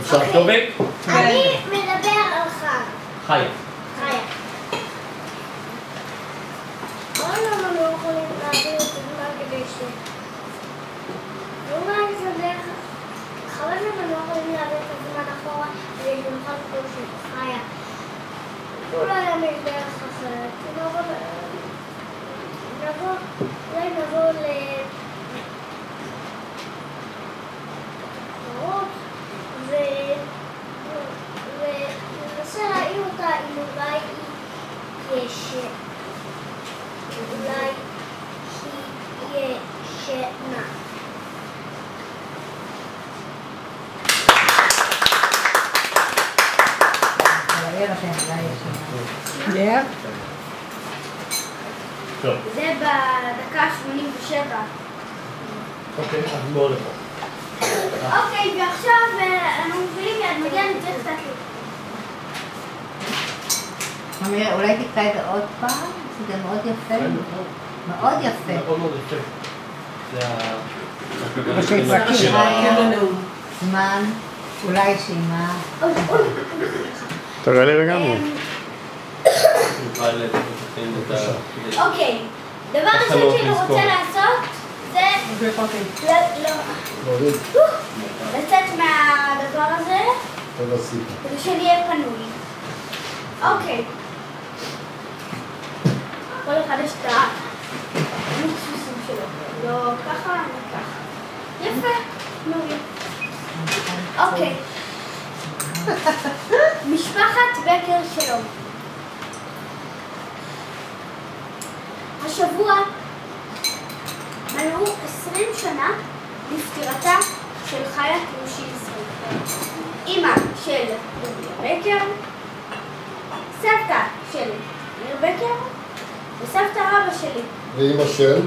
אפשר? טוביק? אני מדבר על. חיה. חיה. לא. אולי דרך... לא לקרוא שחיה. אולי יש דרך אחרת. נבוא... אולי נבוא ל... אולי היא יש... אולי היא ישנה. זה בדקה 87. אוקיי, אז בואו לפה. אוקיי, ועכשיו אה, אנחנו מבינים מיד, מגיע לי צריך קצת אולי תקרא את זה עוד פעם? זה מאוד יפה. מאוד יפה. מאוד מאוד יפה. זה ה... זמן, אולי שימה. תראה לי רגע נו. אמ. אוקיי, דבר ראשון התחלות שאני. רוצה לעשות זה ל- לא- להוריד. לצאת מהדבר הזה אהיה פנוי. אוקיי. אחד יש את המקסוסים שלו. לא ככה, אני ככה. יפה, מעולה. אוקיי. משפחת בקר שלום. השבוע מלאו 20 שנה לפטירתה של חיה קרושינסקי. אימא של יוריה בקר, סבתא של ניר בקר וסבתא רבא שלי. ואימא של?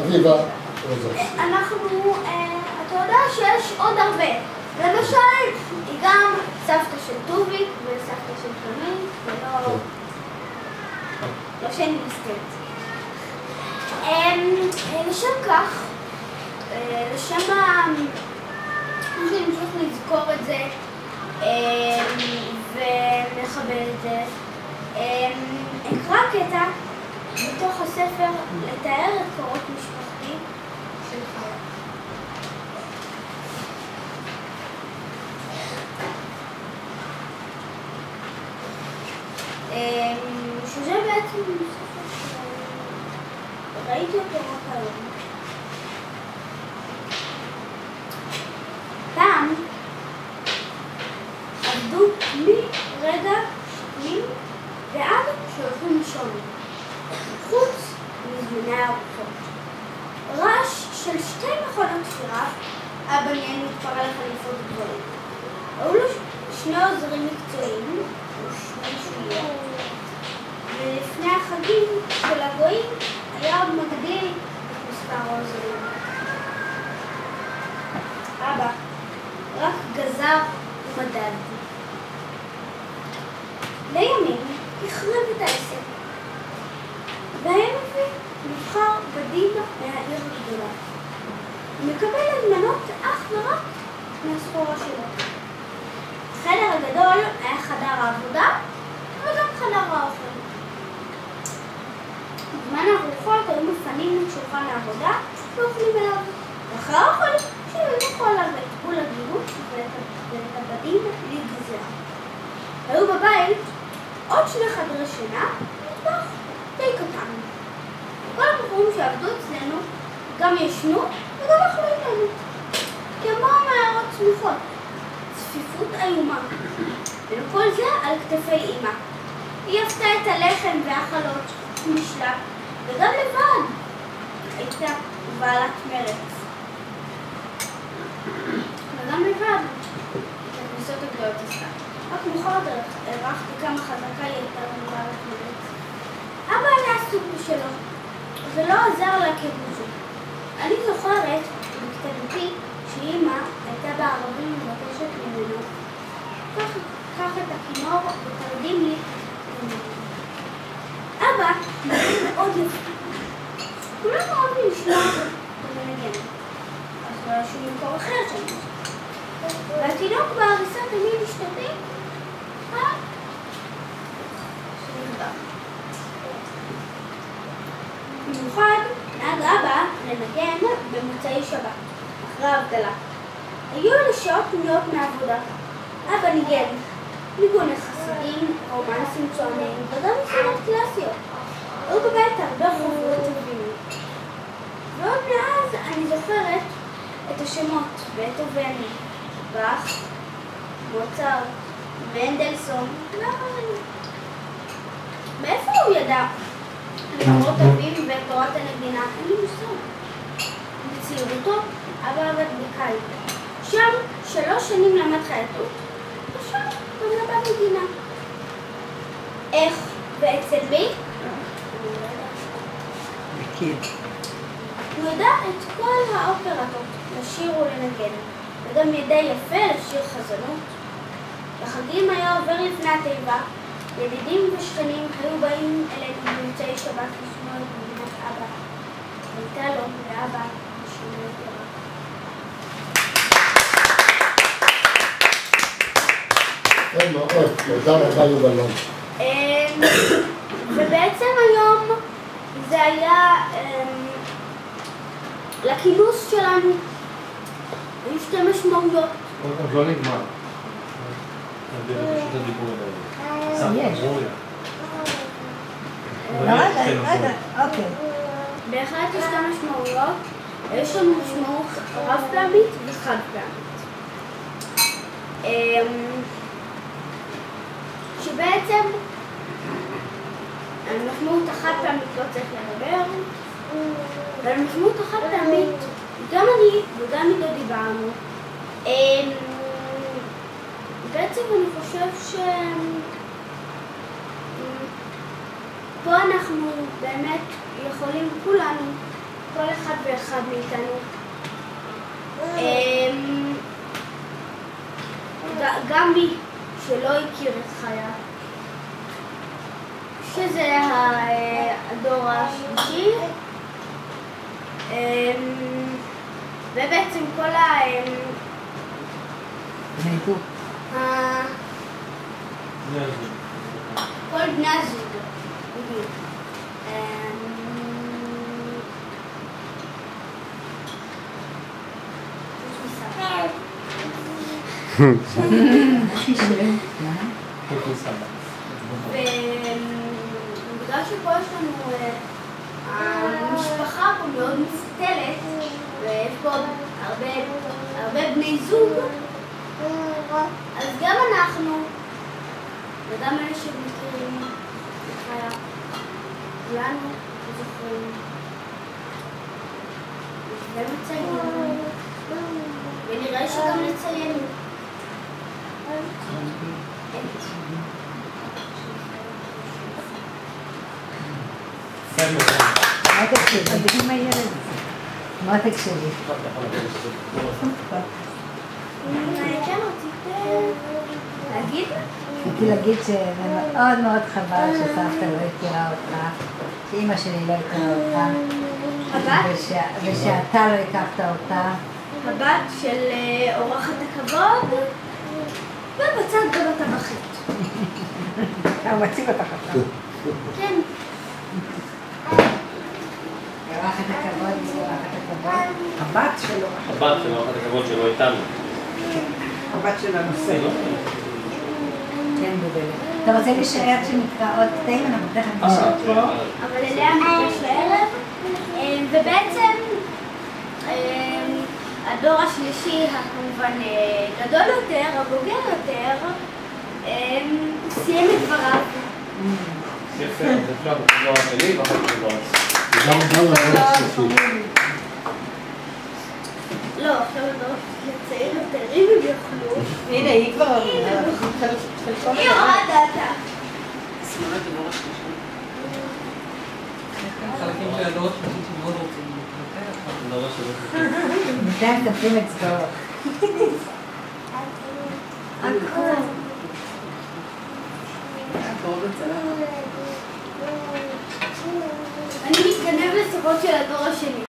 אביבה רוזה. אנחנו, אה, אתה יודע שיש עוד הרבה. למשל, היא גם סבתא של טוביק וסבתא של תמיר, ולא... לא שאני נזכרת. אמ, אה, לשם כך, אה, לשם ה... שאני אמשיך לזכור את זה אמ, ולכבד את זה, אקרא קטע מתוך הספר לתאר את קורות משפחתי של חיה. אמ, שזה בעצם ספר שראיתי אותו רק היום. לישון, חוץ מזמני הארוחות. רעש של שתי מכונות תפירה היה בניין מתפרע לחליפות גבוהים. היו לו שני עוזרים מקצועיים ושני שוליות. ולפני החגים של הגויים הזמנות אך ורק מהסחורה שלו. החדר הגדול היה חדר העבודה וגם חדר האוכל. בזמן הארוחות היו מפנים את שולחן העבודה ואוכלים אליו. ואחרי האוכל שמים לכו עליו את בול הגירות ואת הבדים לגזר. היו בבית עוד שני חדרי שינה ומטבח די קטן. כל הבחורים שעבדו אצלנו גם ישנו וגם אכלו איתנו. כמו מערות צמיחות. צפיפות איומה. וכל זה על כתפי אימא. היא עשתה את הלחם והחלות משלה, וגם לבד הייתה בעלת מרץ. וגם לבד את הכניסות הגדולות עשתה. רק מאוחר יותר הערכתי כמה חזקה היא הייתה מבעלת מרץ. אבא היה עסוק בשלו, ולא עזר לה כבוזו. אני זוכרת בקטנתי שאימא הייתה בערבים ומבקשת ממנו, קח את הכינור ותרדים לי אבא, מאוד יפה. כולם לא אוהבים לשמוע אותו ומנגן. אז לא היה שום מקור אחר שם. והתינוק בהריסה תמיד משתתים. אה? במיוחד נהג אבא לנגן במוצאי שבת. אחרי ההבדלה. היו אלה שעות פנויות מהעבודה. אבא ניגן ניגוני חסידים, רומנסים צוענים, וגם משימות קלאסיות. היו בבית הרבה חוברות טובים. ועוד מאז אני זוכרת את השמות בטהובן, באך, מוצר, מנדלסון, ואחרים. מאיפה הוא ידע? למרות אביו ואת תורת הנגינה, אין לי מושג. בצעירותו, אבא עבד בקיץ. שם שלוש שנים למד חייטות, ושם גם למד נגינה. איך ואצל מי? הוא ידע את כל האופרטות, לשיר ולנגן, וגם ידע יפה לשיר חזנות. בחגים היה עובר לפני התיבה, ידידים ושכנים היו באים אלינו במוצאי שבת לשמוע את מדינת אבא. הייתה לו לאבא משמעות רבה. כן, מאוד. תודה רבה יובלון. אמ, ובעצם היום זה היה אמ, לכינוס שלנו. היו שתי משמעויות. עוד לא נגמר. לא, אוקיי. בהחלט יש שתי משמעויות. יש לנו משמעות רב פעמית וחד פעמית. שבעצם על המשמעות החד פעמית לא צריך לדבר, ועל המשמעות החד פעמית גם אני וגם עידו דיברנו. אמ, בעצם אני חושב ש... פה אנחנו באמת יכולים כולנו, כל אחד ואחד מאיתנו, אמ, גם מי שלא הכיר את חיה, שזה ה- הדור השלישי, אמ, ובעצם כל ה... אמ. כל בני הזוג, בדיוק. אמ, יש לי סבא. מה? חוץ מסבא. ובגלל שפה יש לנו, אה, המשפחה פה מאוד מפותלת, ויש פה הרבה, בני זוג, אז גם אנחנו, וגם אלה שמכירים את חיה, כולנו זוכרים. ומציינים, ונראה שגם נציין. רצית להגיד? רציתי להגיד שזה מאוד חבל שסבתא לא הכירה אותך, שאימא שלי לא הכירה אותך, ושאתה לא הכרת אותה. הבת של אורחת הכבוד, ובצד גם הטבחית. הוא מציג אותך עכשיו. כן. הבת שלו. הבת של אחת הכבוד שלו איתנו. הבת של הנושא. כן, בודלת. אתה רוצה להישאר שנקרא עוד קטעים? אנחנו תכף נשאר פה. אבל אליה לערב, אה, ובעצם אה, הדור השלישי, הכמובן אה, גדול יותר, הבוגר יותר, אה, סיים את דבריו. יפה, אז אפשר לחזור שלי ואחר כך לדור השלישי. לא, עכשיו הדור הצעיר יותר, אם הם יוכלו. הנה, היא כבר... חלקו היא הורדת דעתה. חלקים של הדור השלישי שמאוד רוצים להתנתח. לא. בינתיים תפים אצבעות. אצלנו. אני מתגנב לשיחות של הדור השני.